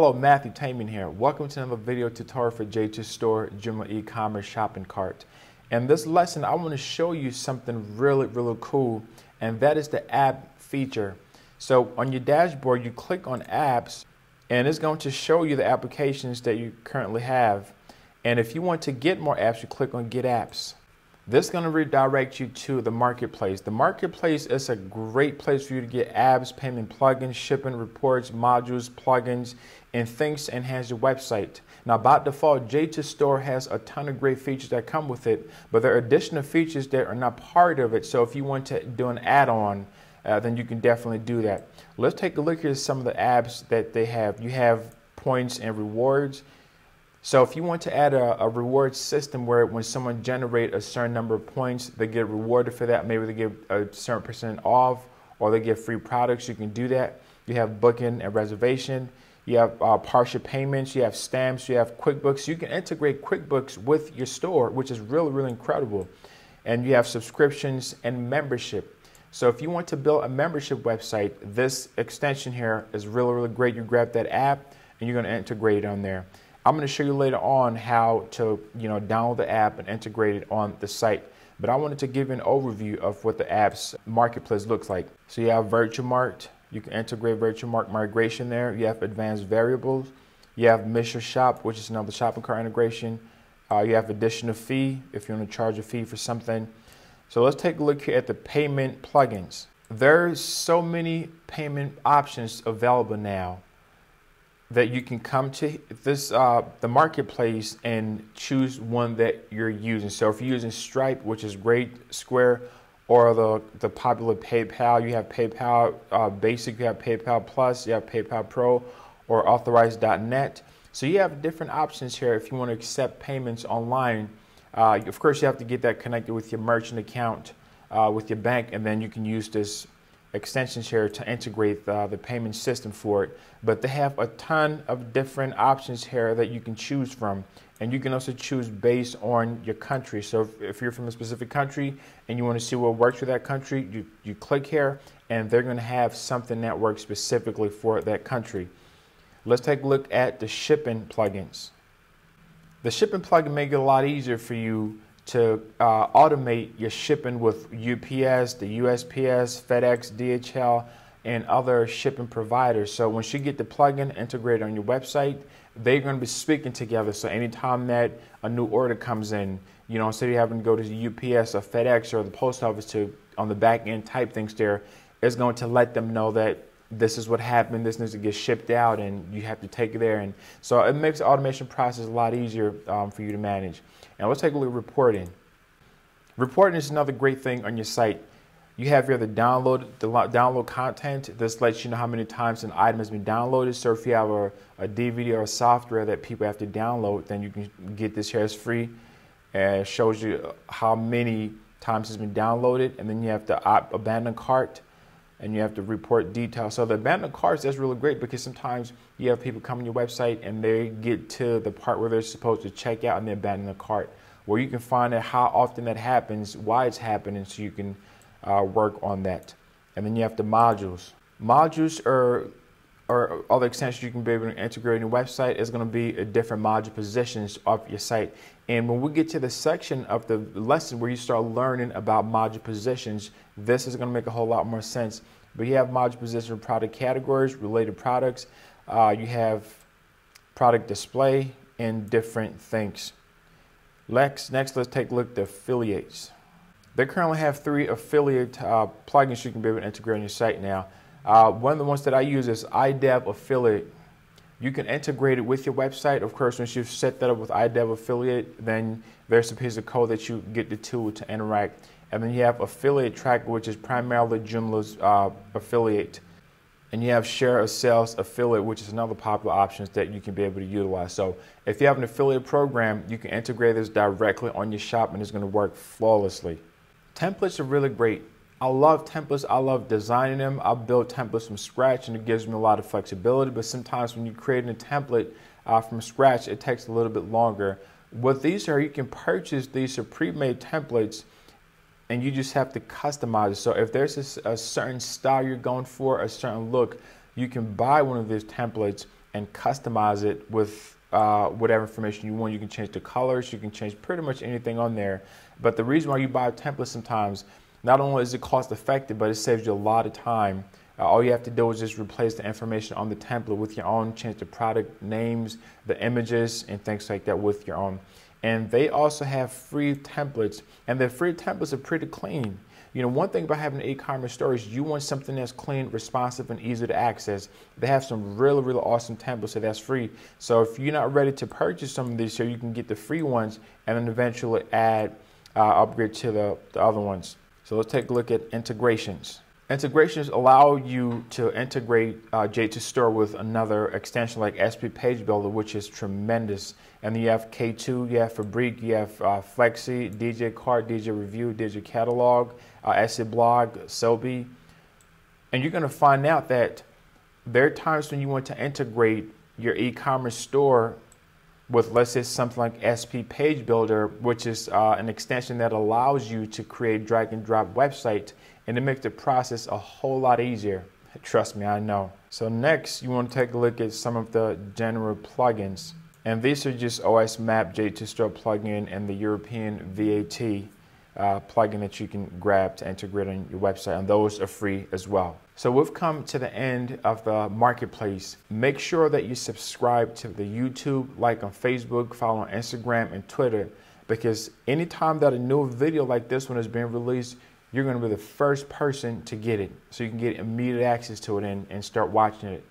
Hello, Matthew Taman here. Welcome to another video tutorial for J2 Store Joomla e-commerce shopping cart. In this lesson, I want to show you something really, really cool, and that is the app feature. So on your dashboard, you click on apps, and it's going to show you the applications that you currently have. And if you want to get more apps, you click on Get Apps. This is going to redirect you to the marketplace. The marketplace is a great place for you to get apps, payment plugins, shipping reports, modules, plugins, and things to enhance your website. Now, by default, J2 Store has a ton of great features that come with it, but there are additional features that are not part of it. So if you want to do an add-on, uh, then you can definitely do that. Let's take a look at some of the apps that they have. You have points and rewards. So if you want to add a, a, reward system where when someone generate a certain number of points, they get rewarded for that. Maybe they get a certain percent off or they get free products. You can do that. You have booking and reservation. You have uh, partial payments. You have stamps. You have QuickBooks. You can integrate QuickBooks with your store, which is really, really incredible. And you have subscriptions and membership. So if you want to build a membership website, this extension here is really, really great. You grab that app and you're going to integrate it on there. I'm going to show you later on how to, you know, download the app and integrate it on the site. But I wanted to give an overview of what the app's marketplace looks like. So you have VirtueMart. You can integrate VirtueMart migration there. You have advanced variables. You have Mr. Shop, which is another shopping cart integration. Uh, you have additional fee if you want to charge a fee for something. So let's take a look here at the payment plugins. There's so many payment options available now that you can come to this uh, the marketplace and choose one that you're using. So if you're using Stripe, which is great, Square, or the the popular PayPal, you have PayPal uh, Basic, you have PayPal Plus, you have PayPal Pro, or Authorized.net. So you have different options here if you want to accept payments online. Uh, of course, you have to get that connected with your merchant account uh, with your bank, and then you can use this extensions here to integrate the, the, payment system for it. But they have a ton of different options here that you can choose from. And you can also choose based on your country. So if, if you're from a specific country and you want to see what works for that country, you, you click here and they're going to have something that works specifically for that country. Let's take a look at the shipping plugins. The shipping plugin make it a lot easier for you to uh, automate your shipping with UPS, the USPS, FedEx, DHL, and other shipping providers. So once you get the plugin integrated on your website, they're going to be speaking together. So anytime that a new order comes in, you know, instead of having to go to the UPS or FedEx or the post office to on the back end type things there, it's going to let them know that this is what happened, this needs to get shipped out, and you have to take it there. And so it makes the automation process a lot easier um, for you to manage. And let's take a look at reporting. Reporting is another great thing on your site. You have here the download, the download content. This lets you know how many times an item has been downloaded. So if you have a, a DVD or a software that people have to download, then you can get this here as free. And it shows you how many times it's been downloaded. And then you have the abandoned cart and you have to report details. So the abandoned carts, that's really great because sometimes you have people come on your website and they get to the part where they're supposed to check out and they abandon the cart, where you can find out how often that happens, why it's happening, so you can uh, work on that. And then you have the modules. Modules are or other extensions you can be able to integrate in your website is going to be a different module positions of your site. And when we get to the section of the lesson where you start learning about module positions, this is going to make a whole lot more sense. But you have module position product categories, related products. Uh, you have product display and different things. Next, next, let's take a look at the affiliates. They currently have three affiliate uh, plugins you can be able to integrate on your site now. Uh, one of the ones that I use is iDev Affiliate. You can integrate it with your website. Of course, once you've set that up with iDev Affiliate, then there's a piece of code that you get the tool to interact. And then you have Affiliate Tracker, which is primarily Joomla's uh, affiliate. And you have Share of Sales Affiliate, which is another popular option that you can be able to utilize. So if you have an affiliate program, you can integrate this directly on your shop and it's going to work flawlessly. Templates are really great. I love templates. I love designing them. I build templates from scratch and it gives me a lot of flexibility. But sometimes when you're creating a template uh, from scratch, it takes a little bit longer. What these are, you can purchase these are pre-made templates and you just have to customize it. So if there's a, a certain style you're going for, a certain look, you can buy one of these templates and customize it with uh, whatever information you want. You can change the colors, you can change pretty much anything on there. But the reason why you buy a template sometimes, not only is it cost effective, but it saves you a lot of time. Uh, all you have to do is just replace the information on the template with your own, change the product names, the images, and things like that with your own. And they also have free templates, and the free templates are pretty clean. You know, one thing about having an e-commerce store is you want something that's clean, responsive, and easy to access. They have some really, really awesome templates, so that's free. So if you're not ready to purchase some of these, so you can get the free ones and then eventually add, uh, upgrade to the, the other ones. So let's take a look at integrations. Integrations allow you to integrate uh, J2 Store with another extension like SP Page Builder, which is tremendous. And you have K2, you have Fabrik, you have uh, Flexi, DJ Cart, DJ Review, DJ Catalog, uh, Blog, Selby. And you're going to find out that there are times when you want to integrate your e-commerce store with let's say something like SP Page Builder, which is uh, an extension that allows you to create drag and drop website and to make the process a whole lot easier. Trust me, I know. So next, you want to take a look at some of the general plugins. And these are just OS Map J2 Store plugin and the European VAT uh, plugin that you can grab to integrate on your website, and those are free as well. So we've come to the end of the marketplace. Make sure that you subscribe to the YouTube, like on Facebook, follow on Instagram and Twitter, because anytime that a new video like this one is being released, you're going to be the first person to get it. So you can get immediate access to it and, and start watching it.